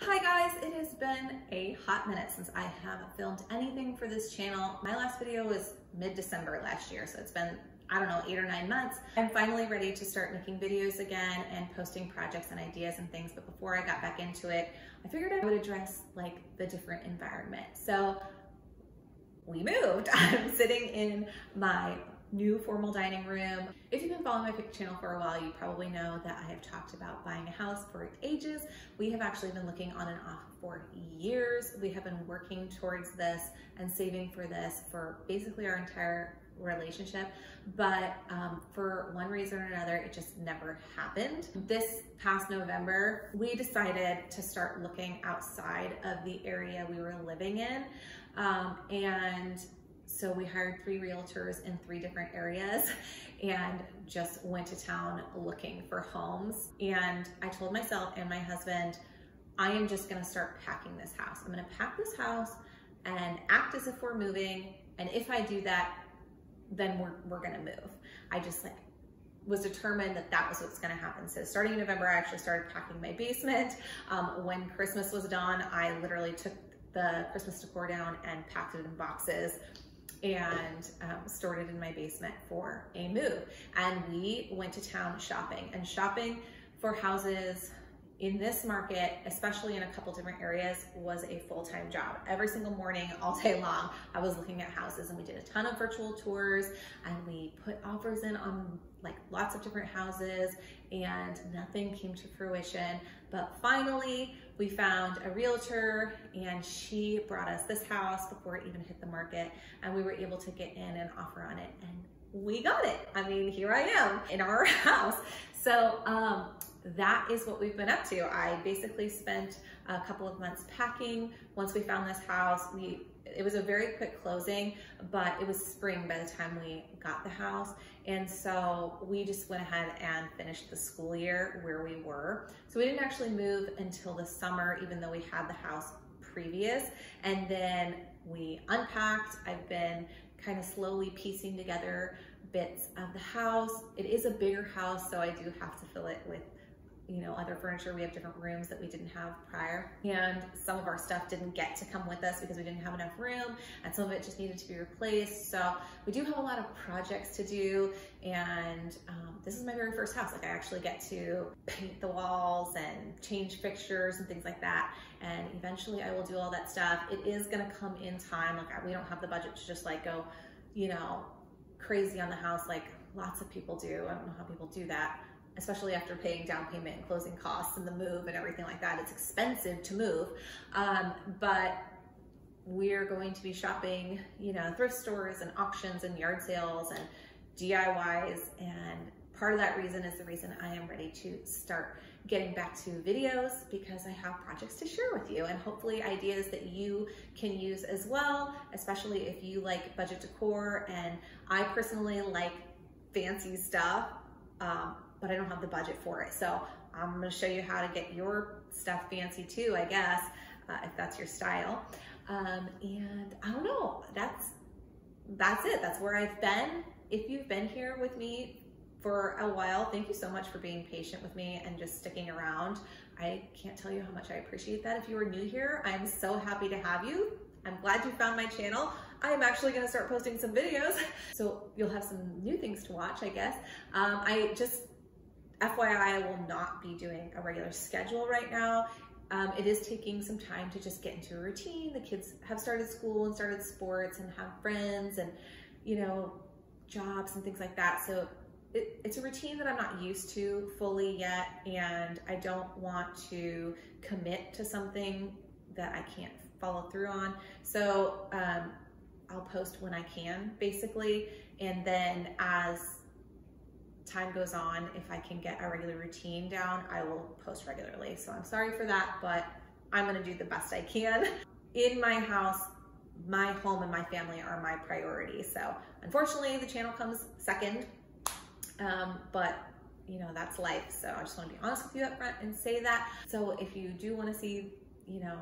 Hi guys, it has been a hot minute since I have filmed anything for this channel. My last video was mid-December last year, so it's been, I don't know, eight or nine months. I'm finally ready to start making videos again and posting projects and ideas and things, but before I got back into it, I figured I would address like the different environment. So we moved. I'm sitting in my new formal dining room. If you've been following my Pick channel for a while, you probably know that I have talked about buying a house for ages. We have actually been looking on and off for years. We have been working towards this and saving for this for basically our entire relationship, but um, for one reason or another, it just never happened. This past November, we decided to start looking outside of the area we were living in. Um, and so we hired three realtors in three different areas and just went to town looking for homes. And I told myself and my husband, I am just gonna start packing this house. I'm gonna pack this house and act as if we're moving. And if I do that, then we're, we're gonna move. I just like was determined that that was what's gonna happen. So starting in November, I actually started packing my basement. Um, when Christmas was done, I literally took the Christmas decor down and packed it in boxes and um, stored it in my basement for a move. And we went to town shopping and shopping for houses in this market, especially in a couple different areas, was a full-time job. Every single morning, all day long, I was looking at houses and we did a ton of virtual tours and we put offers in on like lots of different houses and nothing came to fruition. But finally, we found a realtor and she brought us this house before it even hit the market and we were able to get in and offer on it and we got it. I mean, here I am in our house. So um, that is what we've been up to. I basically spent a couple of months packing. Once we found this house, we it was a very quick closing, but it was spring by the time we got the house. And so we just went ahead and finished the school year where we were. So we didn't actually move until the summer, even though we had the house previous. And then we unpacked. I've been kind of slowly piecing together bits of the house. It is a bigger house, so I do have to fill it with you know, other furniture. We have different rooms that we didn't have prior. And some of our stuff didn't get to come with us because we didn't have enough room and some of it just needed to be replaced. So we do have a lot of projects to do. And um, this is my very first house. Like I actually get to paint the walls and change fixtures and things like that. And eventually I will do all that stuff. It is gonna come in time. Like we don't have the budget to just like go, you know, crazy on the house like lots of people do. I don't know how people do that especially after paying down payment and closing costs and the move and everything like that. It's expensive to move, um, but we're going to be shopping, you know, thrift stores and auctions and yard sales and DIYs. And part of that reason is the reason I am ready to start getting back to videos because I have projects to share with you and hopefully ideas that you can use as well, especially if you like budget decor and I personally like fancy stuff. Um, but I don't have the budget for it. So I'm gonna show you how to get your stuff fancy too, I guess, uh, if that's your style. Um, and I don't know, that's, that's it. That's where I've been. If you've been here with me for a while, thank you so much for being patient with me and just sticking around. I can't tell you how much I appreciate that. If you are new here, I'm so happy to have you. I'm glad you found my channel. I'm actually gonna start posting some videos. So you'll have some new things to watch, I guess. Um, I just FYI, I will not be doing a regular schedule right now. Um, it is taking some time to just get into a routine. The kids have started school and started sports and have friends and, you know, jobs and things like that. So it, it's a routine that I'm not used to fully yet. And I don't want to commit to something that I can't follow through on. So um, I'll post when I can, basically. And then as time goes on, if I can get a regular routine down, I will post regularly. So I'm sorry for that, but I'm gonna do the best I can. In my house, my home and my family are my priority. So unfortunately, the channel comes second, um, but you know, that's life. So I just wanna be honest with you up front and say that. So if you do wanna see, you know,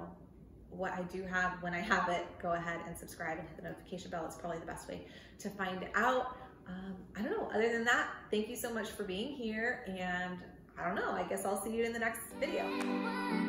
what I do have when I have it, go ahead and subscribe and hit the notification bell. It's probably the best way to find out um, I don't know. Other than that, thank you so much for being here. And I don't know, I guess I'll see you in the next video.